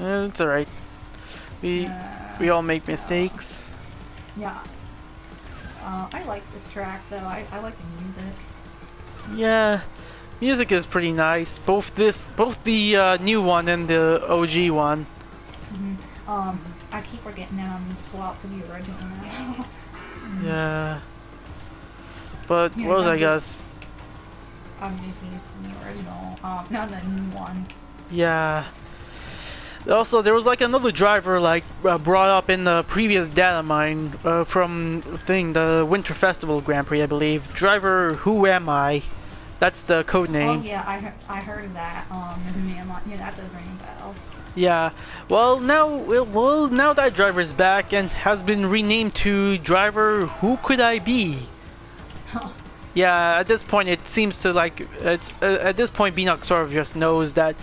Eh, it's alright. We Uh, we all make mistakes. yeah. Uh, I like this track though. I, I like the music. Yeah, music is pretty nice. Both this, both the uh, new one and the OG one. hmm Um, I keep forgetting that I'm swapped to the original now. Yeah. But Yeah, what was I'm I just- guess? I'm just used to the original, um, not the new one. Yeah. Also, there was like another driver like uh, brought up in the previous data mine uh, from thing the Winter Festival Grand Prix, I believe. Driver Who Am I? That's the code Oh name. yeah, I heard, I heard that. Um, man, like, yeah, that does ring a bell. Yeah. Well, now well, well now that driver is back and has been renamed to driver Who Could I Be? Yeah, at this point it seems to like it's uh, at this point Beenox sort of just knows that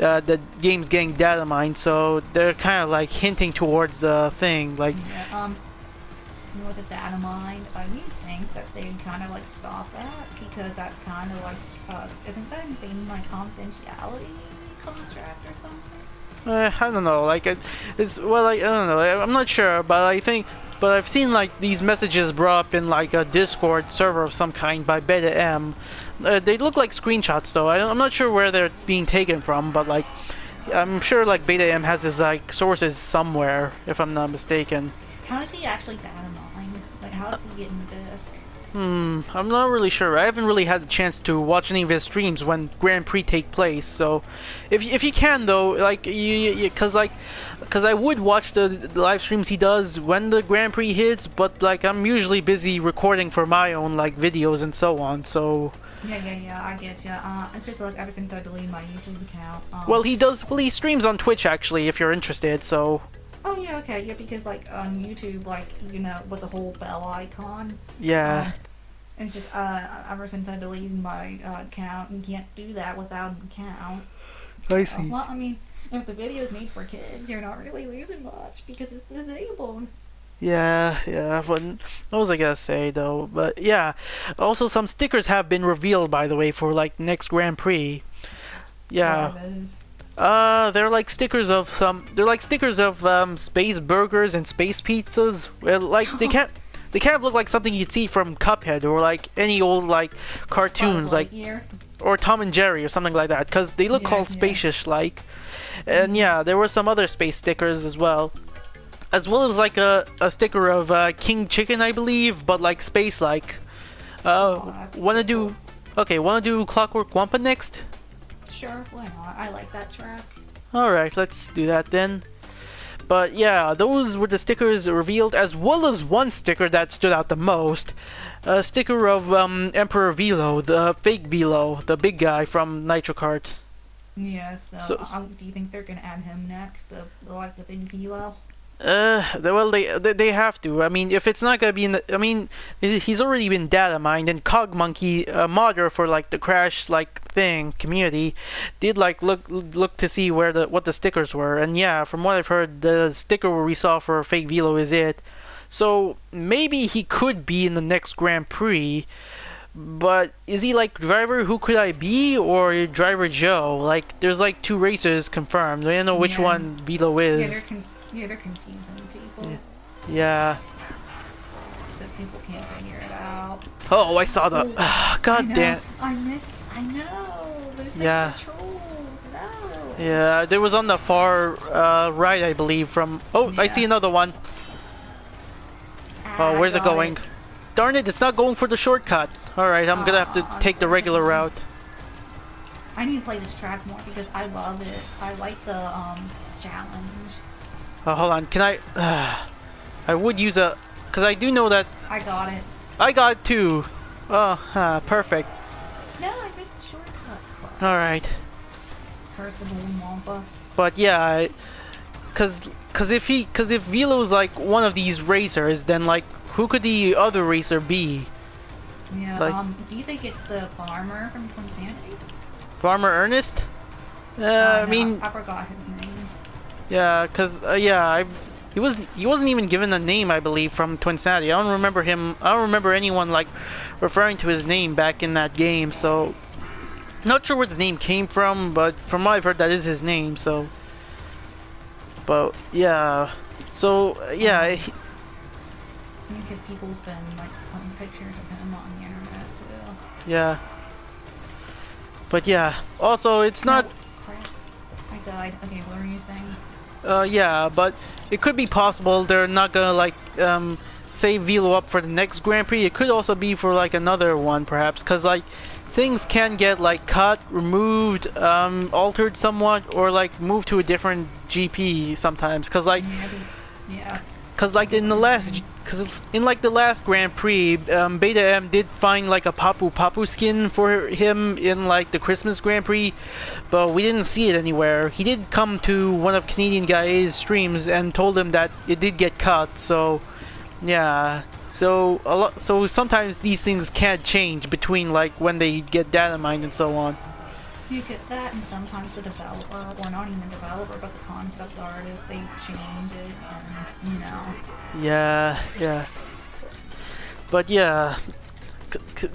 uh, the game's getting data mined, so they're kind of like hinting towards the thing. Like, Yeah, um, you know, the data mined. I do think that they'd kind of like stop that because that's kind of like, uh, isn't that invading my confidentiality contract or something? uh, I don't know. Like, it, it's well, like I don't know. I'm not sure, but I think, but I've seen like these messages brought up in like a Discord server of some kind by Beta M. Uh, they look like screenshots though. I, I'm not sure where they're being taken from, but like. I'm sure like Beta M has his like sources somewhere, if I'm not mistaken. How does he actually data mine? Like, how does he get in the disc? Hmm, I'm not really sure. I haven't really had the chance to watch any of his streams when Grand Prix take place. So, if if you can though, like you, you cause like, cause I would watch the, the live streams he does when the Grand Prix hits, but like I'm usually busy recording for my own like videos and so on. So, Yeah, yeah, yeah, I get you. Uh, it's just like ever since I deleted my YouTube account. Um, well, he does. Well, he streams on Twitch actually, if you're interested. So, Oh yeah, okay, yeah, because like on YouTube, like you know, with the whole bell icon, yeah. Um, it's just uh, ever since I deleted my uh, account, you can't do that without an account. I So, see. Well, I mean, if the video is made for kids, you're not really losing much because it's disabled. Yeah, yeah. What, what was I gonna say though? But yeah, also some stickers have been revealed, by the way, for like next Grand Prix. Yeah. What? Uh, they're like stickers of some. They're like stickers of um space burgers and space pizzas. Well, like they can't. They can't look like something you'd see from Cuphead or like any old like cartoons, like or Tom and Jerry or something like that, because they look Yeah, called yeah. spacious like. And yeah, there were some other space stickers as well. As well as like a, a sticker of uh, King Chicken, I believe, but like space like. Uh, Oh, wanna so do? Okay, wanna do Clockwork Wumpa next? Sure, why not? I like that track. Alright, let's do that then. But yeah, those were the stickers revealed, as well as one sticker that stood out the most. A sticker of um, Emperor Velo, the fake Velo, the big guy from Nitro Kart. Yeah, so, So- um, do you think they're gonna add him next? The, the like the big Velo? Uh, they- well, they they they have to. I mean, if it's not gonna be in the, I mean, he's already been data mined, and Cog Monkey, a modder for like the crash like thing community, did like look look to see where the what the stickers were, and yeah, from what I've heard, the sticker we saw for Fake Velo is it. So maybe he could be in the next Grand Prix. But is he like driver who could I be or driver Joe? Like there's like two racers confirmed. I don't know which Yeah. one Velo is. Yeah, yeah, they're confusing people. Yeah. Yeah. So people can't figure it out. Oh, I saw the. Ooh. Ah, I God damn. I missed. I know. Those Yeah. trolls. No. Yeah, there was on the far uh, right, I believe. From. Oh, I see another one. Ah, Oh, where's it going? Darn it, it's not going for the shortcut. Alright, I'm gonna have to Aw, take the regular route. I need to play this track more because I love it. I like the um challenge. Oh, hold on, can I. I would use a. Because I do know that. I got it. I got two. Oh, ah, perfect. No, I missed the shortcut. Alright. Curse the golden wumpa. But yeah, I, cause, cause if he, cause if Velo's like one of these racers, then like, who could the other racer be? Yeah. Like- um. Do you think it's the farmer from Twinsanity? Farmer Ernest? Uh, Uh, I no, mean, I forgot his name. Yeah, cause uh, yeah, I, he was he wasn't even given a name, I believe, from Twinsanity. I don't remember him. I don't remember anyone like referring to his name back in that game. So, not sure where the name came from, but from what I've heard, that is his name. So, But yeah, so uh, yeah, he- Because people's been like putting pictures of him on the internet too. yeah. But yeah, also it's not. No, crap. I died. Okay, what are you saying? Uh, yeah, but it could be possible they're not gonna like um save Velo up for the next Grand Prix. It could also be for like another one, perhaps, because like things can get like cut, removed, um, altered somewhat, or like moved to a different GP sometimes. Because like, Maybe. Yeah. Because like in the last, because in like the last Grand Prix, um, Beta M did find like a Papu Papu skin for him in like the Christmas Grand Prix, but we didn't see it anywhere. He did come to one of Canadian Guy's streams and told him that it did get cut. So, yeah. So a lot. So sometimes these things can't change between like when they get data mined and so on. You get that, and sometimes the developer, or not even the developer, but the concept artist, they change it, and you know. Yeah, yeah. But yeah,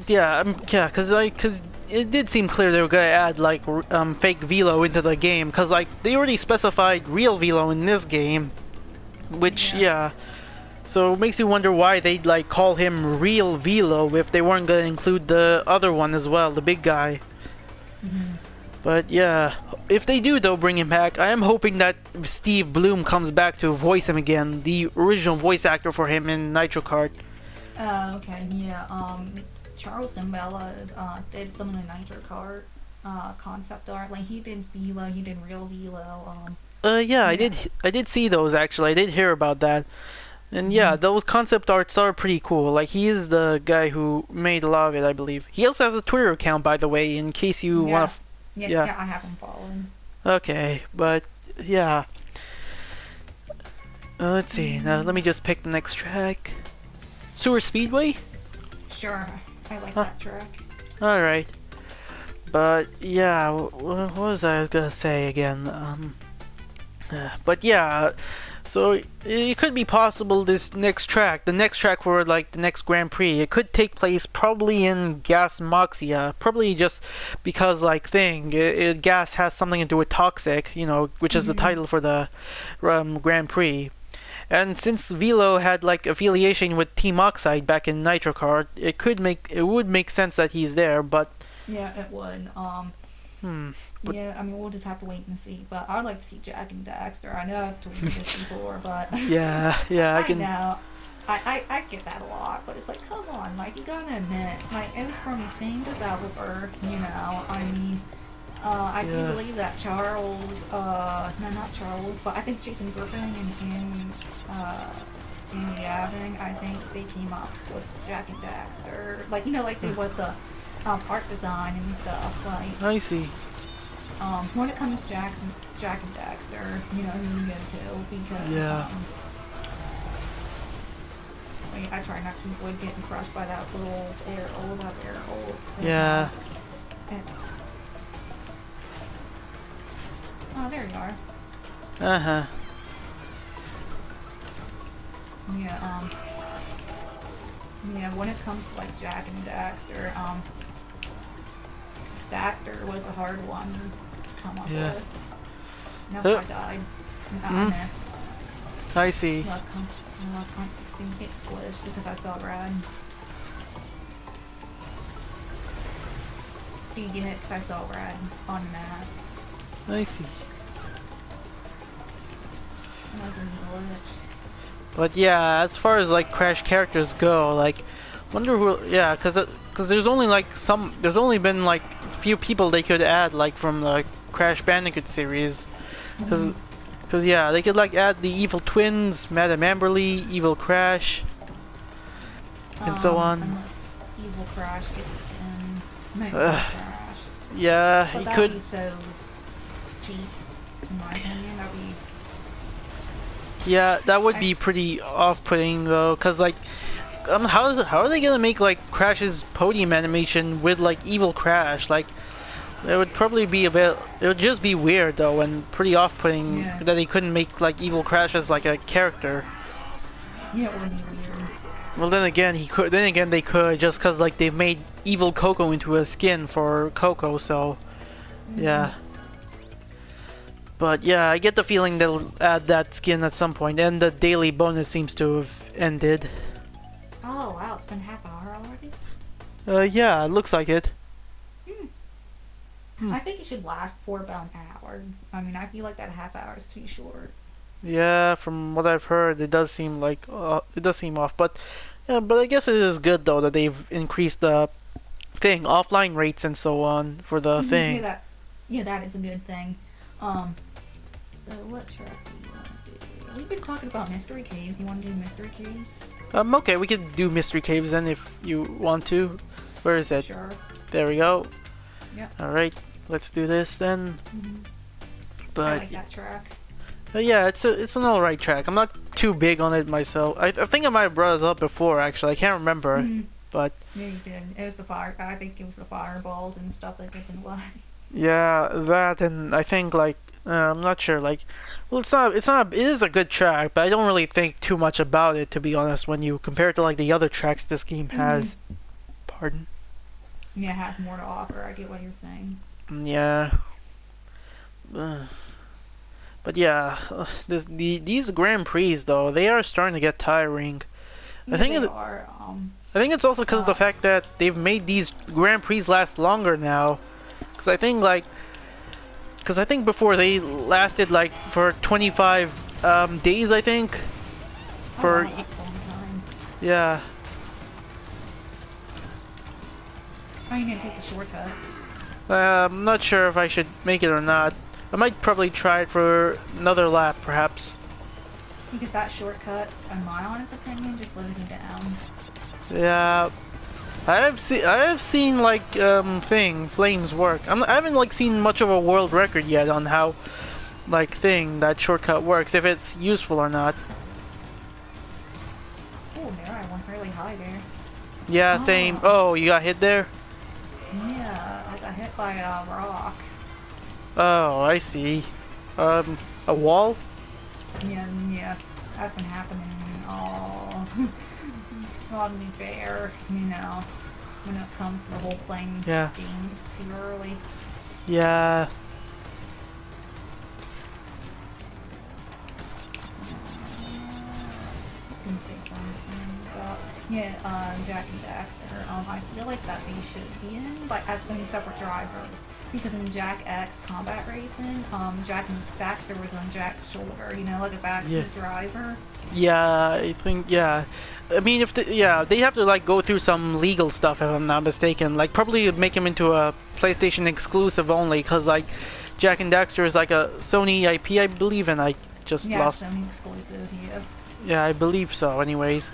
yeah, um, yeah, cause like, cause it did seem clear they were gonna add like um fake Velo into the game, cause like they already specified real Velo in this game, which Yeah. yeah. So it makes you wonder why they'd like call him real Velo if they weren't gonna include the other one as well, the big guy. But yeah, if they do though bring him back, I am hoping that Steve Blum comes back to voice him again, the original voice actor for him in Nitro Kart. Uh, okay, yeah, um, Charles Zembillas is, uh, did some of the Nitro Kart, uh, concept art. Like, he did Velo, he did real Velo, um, Uh, yeah, I did. I did see those actually. I did hear about that, and yeah, Mhm. those concept arts are pretty cool. Like he is the guy who made a lot of it, I believe. He also has a Twitter account, by the way, in case you Yeah. want to. yeah, Yeah. yeah, I have him following. Okay, but yeah. Uh, let's see. Now let me just pick the next track. Sewer Speedway. Sure, I like Huh. that track. All right. But yeah, wh- wh- what was I gonna say again? Um, uh, but yeah, so it- could be possible this next track, the next track for like the next Grand Prix, it could take place probably in Gasmoxia, probably just because like thing, it, it, Gas has something to do with Toxic, you know, which is the Mhm. title for the um, Grand Prix. And since Velo had like affiliation with Team Oxide back in Nitro Kart, it could make it would make sense that he's there, but Yeah, it would, um, hmm. But- yeah, I mean, we'll just have to wait and see, but I'd like to see Jak and Daxter. I know I've told you this before, but... Yeah, yeah, I I can. know. I, I, I get that a lot, but it's like, come on, like, you gotta admit, like, it was from the same developer, you know, I mean, uh, I Yeah. do believe that Charles, uh, no, not Charles, but I think Jason Griffin and, and uh, Andy Gavin, I think they came up with Jak and Daxter, like, you know, like, Hmm. say, with the, um, art design and stuff, like, I see. Um, when it comes to Jackson, Jak and Daxter, you know, who you go to because Yeah. um, I, I try not to avoid getting crushed by that little air hole, that air hole. There's Yeah. It's. Oh, there you are. Uh huh. Yeah. Um. Yeah. When it comes to like Jak and Daxter, um, Daxter was the hard one come up Yeah. with. No, Uh, I died. I missed. I see. Last con- last con- didn't get squished because I saw get because I saw on the map. I see. It wasn't glitch. But yeah, as far as like Crash characters go, like, wonder who. Yeah, cause cause there's only like some. There's only been like few people they could add like from the Crash Bandicoot series. Cause, cause yeah, they could like add the Evil Twins, Madame Amberly, Evil Crash. And so on. Evil Crash gets. No, Crash. Yeah, But he could. be so cheap, in my opinion. That'd be. Yeah, that would I- be pretty off-putting though, cause like, um, how is how are they gonna make like Crash's podium animation with like Evil Crash? Like, it would probably be a bit. It would just be weird though, and pretty off-putting Yeah. that he couldn't make like Evil Crash as like a character. Yeah, it would be weird. Well, then again, he could. Then again, they could just cause like they've made Evil Coco into a skin for Coco, so yeah. But yeah, I get the feeling they'll add that skin at some point, and the daily bonus seems to have ended. Oh wow, it's been half an hour already. Uh, yeah, it looks like it. Hmm. I think it should last for about an hour. I mean, I feel like that half hour is too short. Yeah, from what I've heard, it does seem like uh, it does seem off. But yeah, but I guess it is good though that they've increased the thing offline rates and so on for the Mhm, thing. Yeah, that, yeah, that is a good thing. Um, so what track do you want to do? We've been talking about mystery caves. You want to do mystery caves? Um, okay, we could do mystery caves then if you want to. Where is it? Sure. There we go. Yep. All right, let's do this then. Mhm. I But like that track. But yeah, it's a it's an alright track. I'm not too big on it myself. I, I think I might have brought it up before actually. I can't remember, Mhm. but Yeah, you did. It was the fire. I think it was the fireballs and stuff that gets in the way. yeah, that and I think like uh, I'm not sure. Like, well, it's not it's not it is a good track, but I don't really think too much about it to be honest. When you compare it to like the other tracks this game has. Pardon. Yeah, it has more to offer. I get what you're saying. Yeah. Uh, But yeah, uh, this, the, these Grand Prix though, they are starting to get tiring. I think they it- are. Um, I think it's also because of the Uh. fact that they've made these Grand Prix last longer now. Because I think like, because I think before they lasted like for 25 um, days, I think. For oh, a long yeah, Oh, you didn't take the shortcut. Uh, I'm not sure if I should make it or not. I might probably try it for another lap, perhaps. Because that shortcut, in my honest opinion, just slows you down. Yeah, I have seen I have seen like um thing flames work. I'm, I haven't like seen much of a world record yet on how like thing that shortcut works, if it's useful or not. Oh, there I went really high there. Yeah, same. Oh. Oh, you got hit there? Yeah, I got hit by a rock. Oh, I see. Um, a wall? Yeah, yeah, that's been happening all. well, to be you know, when it comes to the whole plane Yeah. being too early. Yeah. I was yeah, uh, Jak and Daxter. Um, I feel like that they should be in, like as being separate drivers, because in Jak X Combat Racing, um, Jak and Daxter was on Jak's shoulder, you know, like a backseat Yeah. driver. Yeah, I think, yeah. I mean, if, the, yeah, they have to, like, go through some legal stuff, if I'm not mistaken. Like, probably make him into a PlayStation exclusive only, because, like, Jak and Daxter is, like, a Sony IP, I believe, and I just Yeah, lost Sony exclusive. Yeah. Yeah, I believe so. Anyways,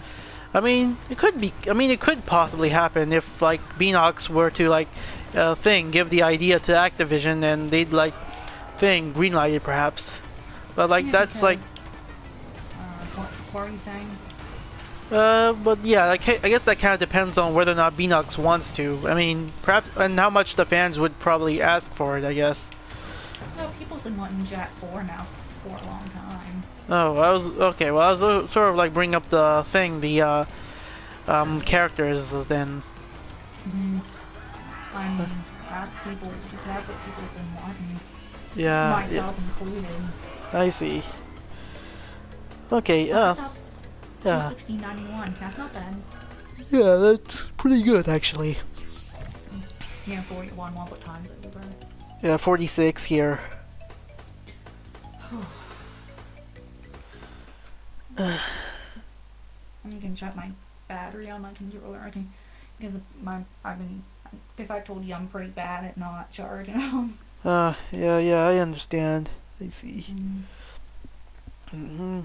I mean, it could be. I mean, it could possibly happen if like Beenox were to like, uh, thing give the idea to Activision and they'd like, thing greenlight it perhaps. But like Yeah, that's like, Uh, what, what are you saying? uh, but yeah, like I guess that kind of depends on whether or not Beenox wants to. I mean, perhaps and how much the fans would probably ask for it. I guess. Well, people's been wanting Jak 4 now for a long time. Oh, I was okay. Well, I was uh, sort of like bring up the thing, the uh, um, characters then. Mhm. I mean, that's people. That's what people have been wanting, Yeah. yeah. myself included. I see. Okay, uh, yeah. That's not bad. Yeah, that's pretty good actually. Yeah, 41. What times it? Yeah, 46 here. I'm gonna check my battery on my controller. I think because my I've been. Because I told you I'm pretty bad at not charging them. Uh, yeah, yeah, I understand. I see. Mm. hmm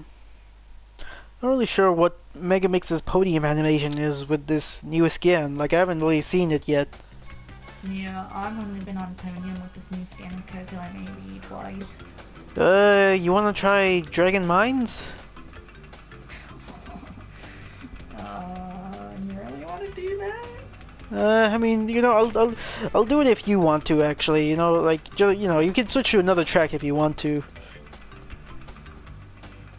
Not really sure what Mega Mix's podium animation is with this new skin. Like, I haven't really seen it yet. Yeah, I've only been on podium with this new skin Coco maybe twice. Uh, you wanna try Dragon Mines? You really want to do that? Uh, I mean, you know, I'll, I'll, I'll do it if you want to, actually. You know, like, you know, you can switch to another track if you want to.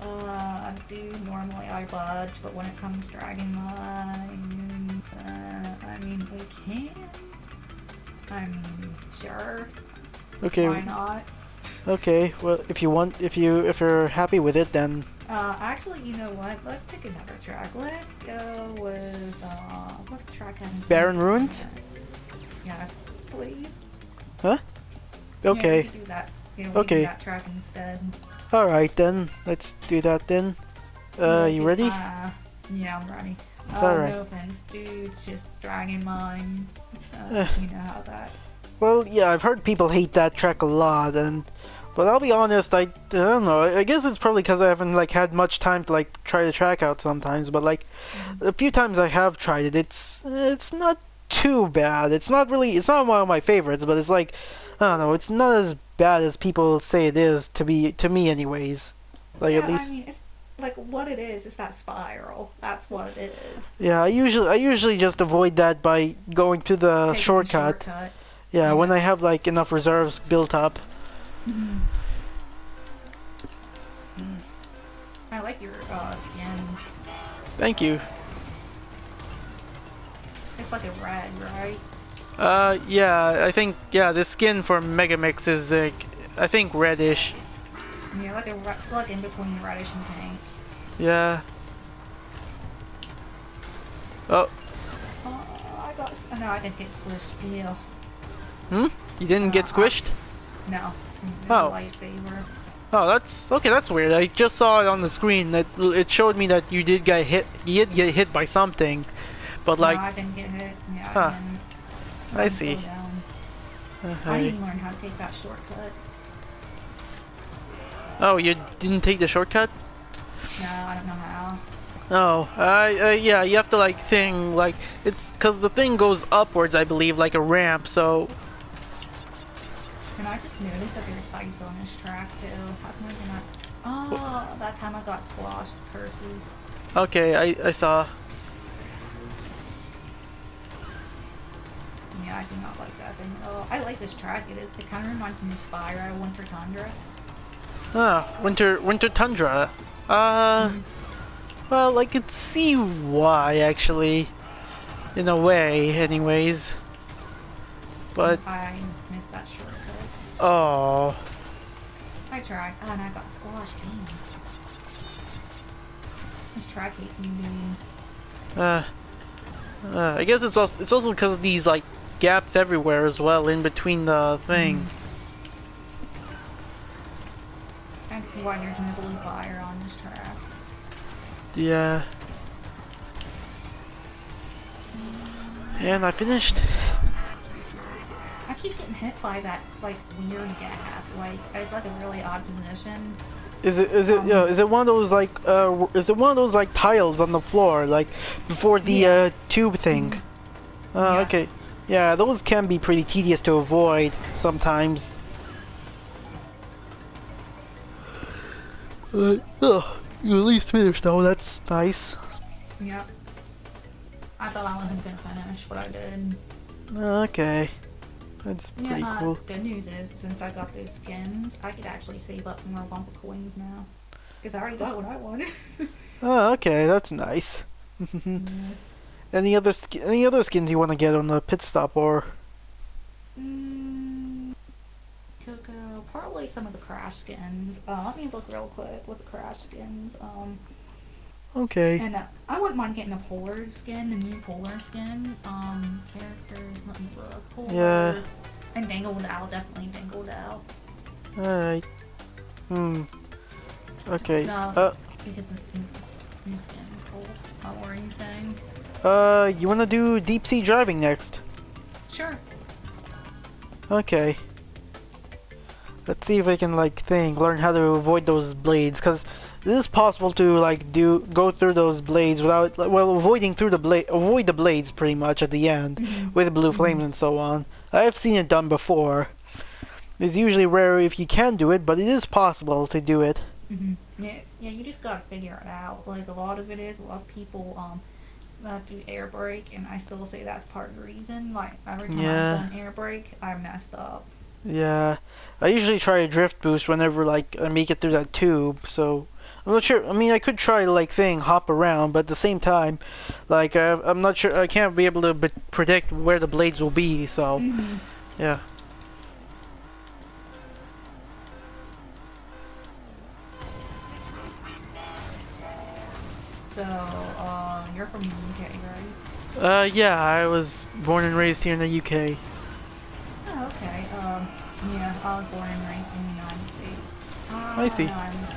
Uh, I do normally iBuds, but when it comes to Dragon Mine, uh, I mean, we can. I mean, sure. Okay. Why not? Okay, well, if you want, if you, if you're happy with it, then Uh, actually, you know what? Let's pick another track. Let's go with uh, what track? Barin been- Ruins? Yes, please. Huh? Yeah, we Okay. do that. Yeah, we Okay. do that track instead. All right then. Let's do that then. Uh, you ready? Uh, yeah, I'm ready. Uh, Alright. No offense, dude. Just Dragon Mines. Uh, Eh. you know how that. Well, yeah, I've heard people hate that track a lot, and but I'll be honest, I, I don't know. I guess it's probably because I haven't like had much time to like try the track out sometimes. But like mm-hmm. a few times I have tried it, it's it's not too bad. It's not really. It's not one of my favorites, but it's like I don't know. It's not as bad as people say it is to be to me, anyways. Like yeah, at least. I mean, it's like what it is. Is that spiral? That's what it is. Yeah, I usually I usually just avoid that by going to the Taking shortcut. shortcut. Yeah, when mm-hmm. I have like enough reserves built up. Mhm. I like your uh, skin. Thank you. It's like a red, right? Uh, yeah, I think yeah, the skin for Megamix is like I think reddish. Yeah, like a like in between reddish and tank. Yeah. Oh, Oh, I got. No, I didn't get squished. Feel. hmm? You didn't get Uh, squished? No. Oh. Lightsaber. Oh, that's okay. That's weird. I just saw it on the screen. That it showed me that you did get hit. You did get hit by something, but like no, I didn't get hit. Yeah, Huh. I. I see. slow down. I uh, didn't learn how to take that shortcut. oh, you didn't take the shortcut? No, I don't know how. Oh, uh, uh, yeah. You have to like thing like it's because the thing goes upwards, I believe, like a ramp. So And I just noticed that there's spikes on this track too. How come I cannot? Oh, that time I got squashed. Curses. okay, I I saw. Yeah, I do not like that thing. Oh, I like this track. It is. It kind of reminds me of Spyro Winter Tundra. Ah, winter winter tundra. Uh, well, I could see why actually, in a way, anyways. But I missed that shortcut. Oh, I tried. Oh, and I got squashed. Damn. This track hates me, dude. uh, uh, I guess it's also it's also because of these like gaps everywhere as well in between the thing. I can see why there's no blue fire on this track. Yeah. And I finished. I hit by that like weird gap. Like it's like a really odd position. Is it is it Um, yeah, is it one of those like uh is it one of those like tiles on the floor like before the Yeah. uh tube thing? Oh, Yeah. okay. Yeah, those can be pretty tedious to avoid sometimes. Uh, oh, you at least finished though. That's nice. Yep. I thought I wasn't gonna finish, what I did. Okay, that's Yeah, pretty uh, cool. good news is, since I got those skins, I could actually save up more Wumpa coins now. Because I already got what I wanted. Oh, okay, that's nice. Any other any other skins you want to get on the pit stop or? Mm, Coco, probably some of the crash skins. Uh, let me look real quick with the crash skins. Um, Okay. and uh, I wouldn't mind getting a polar skin, the new polar skin. Um, characters, let me look. Polar. Yeah. And Dangle Dow, definitely Dangle Dow. Alright. Hmm. Okay. No. Uh, Because the new skin is cool. Uh, what were you saying? uh, you wanna do deep sea driving next? Sure. Okay. Let's see if I can like think, learn how to avoid those blades, cause it is possible to like do go through those blades without well avoiding through the blade avoid the blades pretty much at the end Mhm. with blue flames Mhm. and so on. I've seen it done before. It's usually rare if you can do it, but it is possible to do it. hmm Yeah, yeah, you just gotta figure it out. Like a lot of it is, a lot of people um that do air brake, and I still say that's part of the reason. Like every time Yeah. I've done air brake, I messed up. Yeah, I usually try a drift boost whenever like I make it through that tube. So I'm not sure. I mean, I could try like thing hop around, but at the same time, like uh, I'm not sure. I can't be able to predict where the blades will be. So, mm -hmm. yeah. So, um, you're from the UK, right? Uh, yeah, I was born and raised here in the UK. Oh, okay. Um, yeah, I was born and raised in the United States. Uh, I see. Ah, no,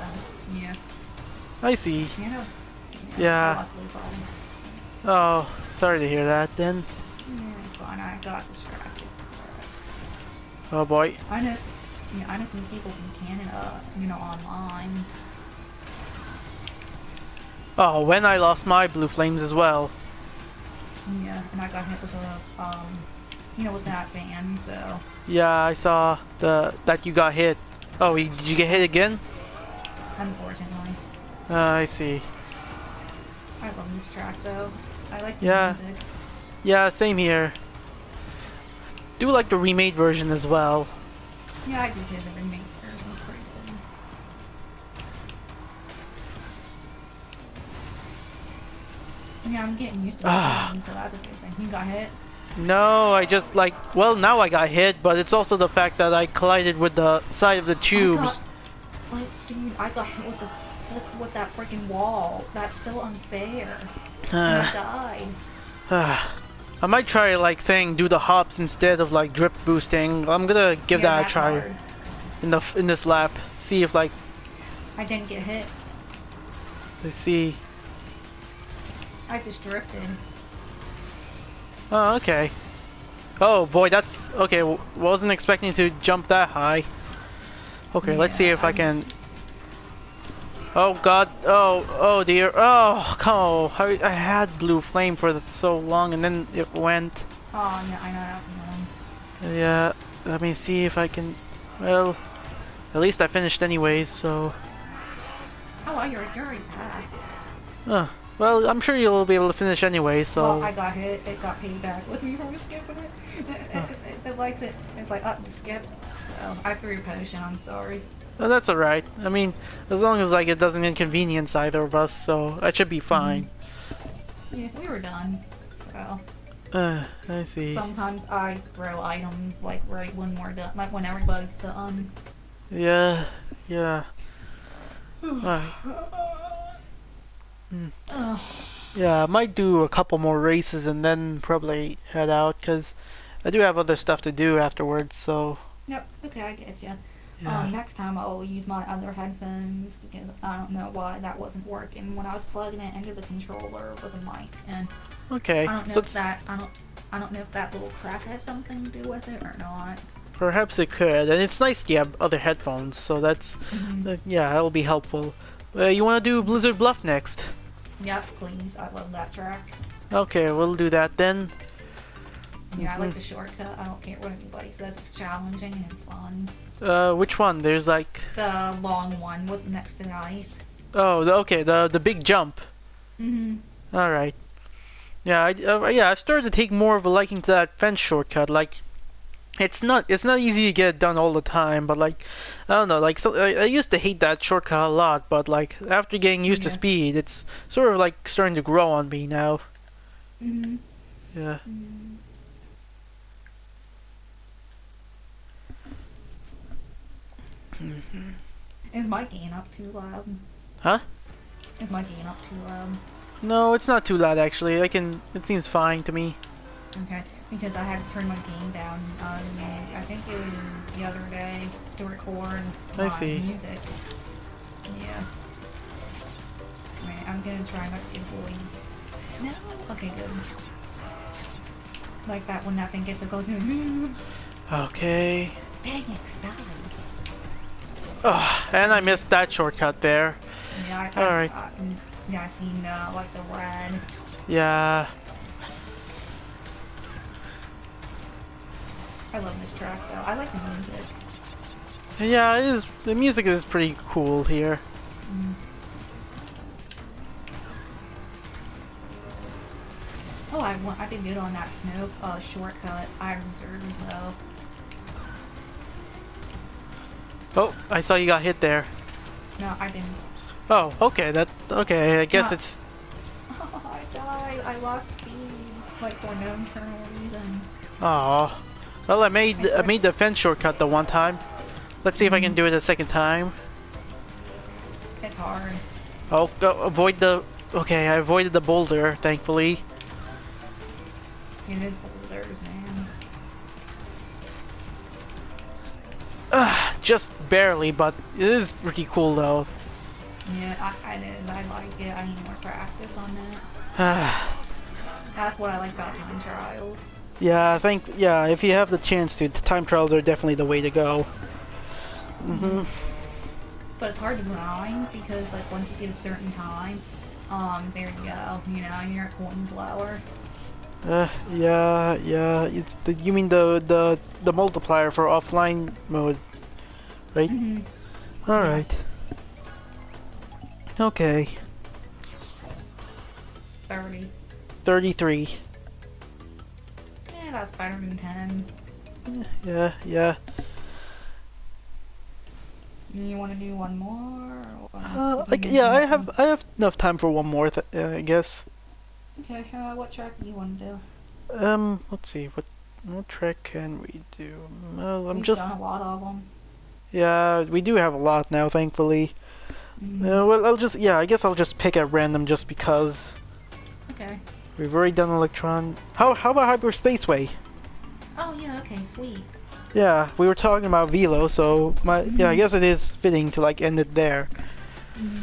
I see. You know? Yeah. I lost Blue Phone. Oh, sorry to hear that then. Yeah, it's fine. I got distracted. Oh boy. I know, s- yeah, I know some people from Canada, you know, online. Oh, when I lost my blue flames as well. Yeah, and I got hit with a, um, you know, with that van, so. Yeah, I saw the that you got hit. Oh, did you get hit again? Unfortunately. Uh, I see. I love this track though. I like the Yeah. music. Yeah, same here. Do like the remade version as well. Yeah, I do too. The remake version was pretty cool. Yeah, I'm getting used to Ah. speeding, so that's a good thing. You got hit? No, I just like well now I got hit, but it's also the fact that I collided with the side of the tubes. got- Like, dude, I got hit with the with, with that freaking wall. That's so unfair. I Uh, uh, I might try like thing do the hops instead of like drip boosting. I'm gonna give Yeah, that a try hard. in the in this lap. See if like I didn't get hit. let's see. I just drifted. Oh, okay. Oh boy, that's okay. Wasn't expecting to jump that high. Okay, let's see if I I'm- can. Oh god! Oh, oh dear! Oh, oh! I, I had blue flame for so long, and then it went. Oh, yeah, I know that one. Yeah. Let me see if I can. Well, at least I finished anyways. So. Oh, wow, you're, you're already passed. Uh, well, I'm sure you'll be able to finish anyway. So. Well, I got hit. It got payback. Look at me from skipping it. It, it, it, it likes it. It's like up to skip. So I threw a potion. I'm sorry. Uh, that's alright. I mean, as long as like it doesn't inconvenience either of us, so I should be fine. Yeah, we were done. So Uh, I see. sometimes I throw items like right when we're done, like when everybody's done. Yeah, yeah. Alright. Ugh. Yeah, I might do a couple more races and then probably head out because I do have other stuff to do afterwards. So Yep. Okay, I get you. Yeah. Um, next time I'll use my other headphones because I don't know why that wasn't working when I was plugging it into the controller with a mic, and okay. I don't know So if that I don't I don't know if that little crack has something to do with it or not. perhaps it could, and it's nice to have other headphones. So that's Mhm. that, yeah, that'll be helpful. Uh, you want to do Blizzard Bluff next? Yep, please. I love that track. Okay, we'll do that then. Yeah, I like the shortcut. I don't care what anybody says. It's challenging and it's fun. Uh, which one? There's like The long one with next to the ice. oh, the, okay, the the big jump. Mm-hmm. All right. Yeah, I, uh, yeah, I've started to take more of a liking to that fence shortcut. Like, it's not it's not easy to get done all the time, but like, I don't know. Like, so, I, I used to hate that shortcut a lot, but like after getting used to speed, it's sort of like starting to grow on me now. Mm-hmm. Yeah. Is my gain up too loud? Huh? Is my gain up too loud? No, it's not too loud actually. I can. It seems fine to me. Okay, because I had to turn my gain down. Um, I think it was the other day to record I see. music. Yeah. Wait, I'm gonna try not to bullied. No. Okay, good. Like that when that thing gets close. Dang Okay. it! I died. And I missed that shortcut there. Yeah, I, I, Alright. I, yeah, I seen uh, like the red. Yeah. I love this track though. I like the music. Yeah, it is. The music is pretty cool here. Mm. Oh, I want, I did good on that snow uh, shortcut. I reserves though. Oh, I saw you got hit there. No, I didn't. Oh, okay. That okay. I guess it's Oh, I died. I lost speed, like for no internal reason. oh. Well, I made I made the fence shortcut the one time. Let's see if I can mm-hmm. do it a second time. It's hard. Oh, go, avoid the Okay, I avoided the boulder, thankfully. It is boulders, Uh, just barely, but it is pretty cool though. Yeah, I, it is. I like it. I need more practice on that. Ah, That's what I like about time trials. yeah, I think yeah, if you have the chance to, the time trials are definitely the way to go. Mhm. But it's hard to grind because like once you get a certain time, um, there you go. You know, your coins lower. Uh, yeah, yeah. It's the, you mean the the the multiplier for offline mode, right? Mhm. All right. Okay, Thirty. thirty-three. Yeah, that's better than ten. Yeah, yeah. You want to do one more? Uh, like, yeah, I have I have enough time for one more. Th uh, I guess. Okay, uh, what track do you want to do? Um, let's see. What what track can we do? Well, I'm We've just done a lot of them. Yeah. We do have a lot now, thankfully. Mm-hmm. Uh, well, I'll just yeah. I guess I'll just pick at random just because Okay. we've already done Electron. How how about Hyperspaceway? Oh yeah. Okay. Sweet. Yeah, we were talking about Velo, so my yeah. I mm-hmm. guess it is fitting to like end it there. Mm-hmm.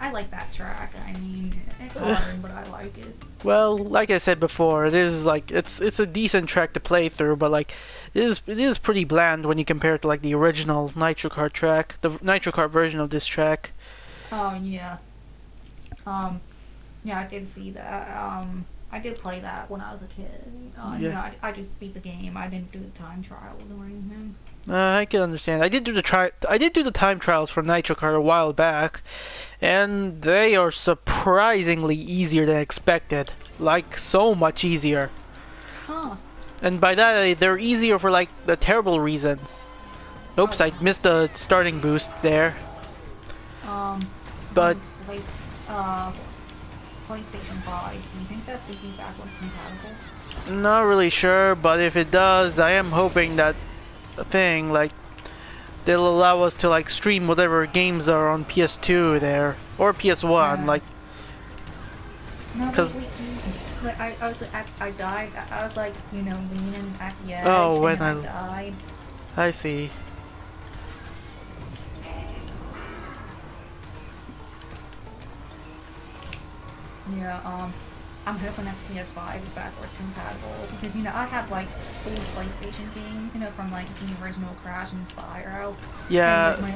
I like that track. I mean, it's hard, but I like it. Well, like I said before, it is like it's it's a decent track to play through, but like it is it is pretty bland when you compare it to like the original Nitro Kart track, the Nitro Kart version of this track. Oh yeah. Um, yeah, I did see that. Um, I did play that when I was a kid. Uh, You Yeah. know, I, I just beat the game. I didn't do the time trials or anything. Uh, I can understand. I did do the try. I did do the time trials for Nitro Kart a while back, and they are surprisingly easier than expected. Like so much easier. Huh. And by that, they're easier for like the terrible reasons. Oops, I missed the starting boost there. Um, But Play, uh, PlayStation 5. Do you think that's going to be backward compatible? Not really sure, but if it does, I am hoping that thing like they'll allow us to like stream whatever games are on PS2 there or PS1. Yeah. Like, No, but 'Cause- we, we, like, I, I was, I, I died. I was like, you know, leaning at the edge. Oh, when I I- died. I see. Yeah, um, I'm hoping that PS5 is backwards compatible because you know I have like old PlayStation games, you know, from like the original Crash and Spyro. Yeah, And, my,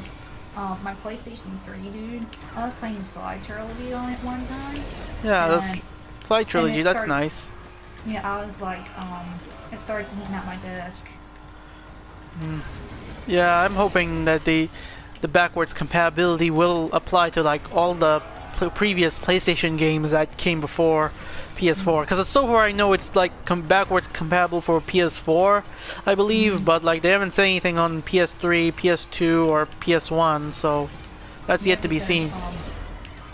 um, my PlayStation 3, dude, I was playing Slide Trilogy on it one time. yeah, that's Flight Trilogy. That's started- nice. yeah, I was like, um, it started eating at my desk. Yeah, I'm hoping that the the backwards compatibility will apply to like all the previous PlayStation games that came before PS4. Because so far I know it's like com- backwards compatible for PS4, I believe, but like they haven't said anything on PS3, PS2, or PS1, so that's yet to be seen. Um,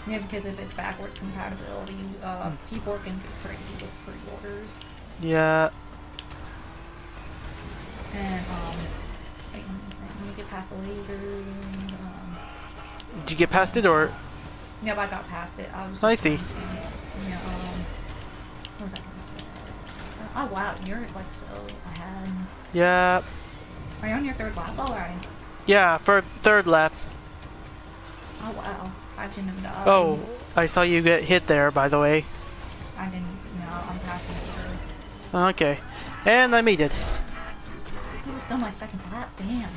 yeah, because if it's backwards compatibility, uh, people are gonna go crazy with pre-orders. Yeah, And um, let me, get past the laser. Um, did you get past it or? yep, I got past it. I was. I see. Yeah. Um, what was I gonna say? Oh wow, you're like so ahead. Yeah, Are you on your third lap already? yeah, for third lap. Oh wow, I didn't have died. Oh, I saw you get hit there, by the way. I didn't. No, I'm passing through. Okay, and I made it. This is still my second lap. Damn.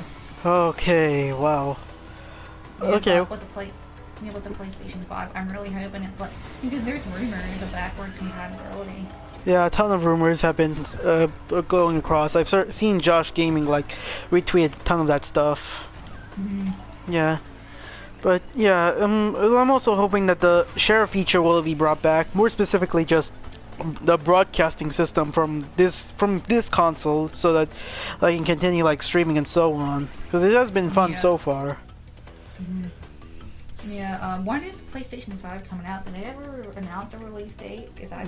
Okay, wow. Yeah, Okay. With the yeah, with the PlayStation 5, I'm really hoping it's like because there's rumors of backward compatibility. Yeah, a ton of rumors have been uh, going across. I've seen Josh Gaming like retweet a ton of that stuff. Yeah, but yeah, um, I'm also hoping that the share feature will be brought back. More specifically, just the broadcasting system from this from this console, so that I can continue like streaming and so on. Because it has been fun Yeah. so far. Yeah. Um, when is PlayStation 5 coming out? Did they ever announce a release date? Is that?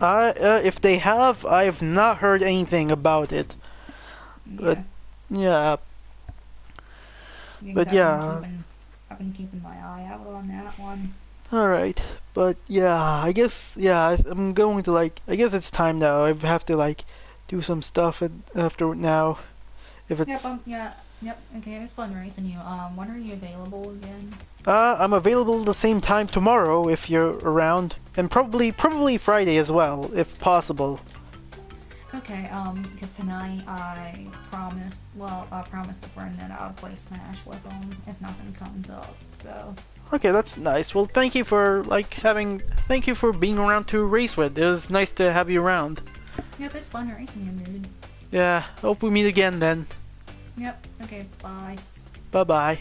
I uh, if they have, I have not heard anything about it. but- yeah. Yeah, because but I've been yeah. keeping- I've been keeping my eye out on that one. All right, but yeah, I guess yeah, I'm going to like. I guess it's time now. I have to like do some stuff after now. If it's um, yeah, yep. Okay, it was fun racing you. Um, when are you available again? uh, I'm available the same time tomorrow if you're around, and probably probably Friday as well if possible. Okay, um, because tonight I promised, well, I promised a friend that I would play Smash with him if nothing comes up. So, Okay, that's nice. Well, thank you for like having. Thank you for being around to race with. It was nice to have you around. yep, it's fun racing you, dude. Yeah, hope we meet again then. Yep. Okay, bye. Bye bye.